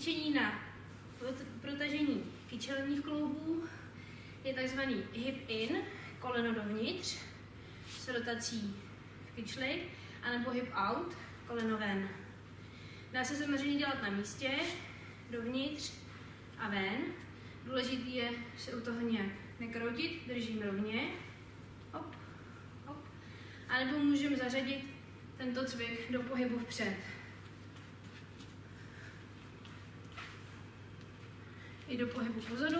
Cvičení na protažení kyčelních kloubů je takzvaný hip in, koleno dovnitř, s rotací v kyčli, anebo hip out, koleno ven. Dá se samozřejmě dělat na místě, dovnitř a ven. Důležité je se u toho nějak nekrotit, držím rovně, hop, hop. A nebo můžeme zařadit tento cvik do pohybu vpřed. I do pohybu pozadu.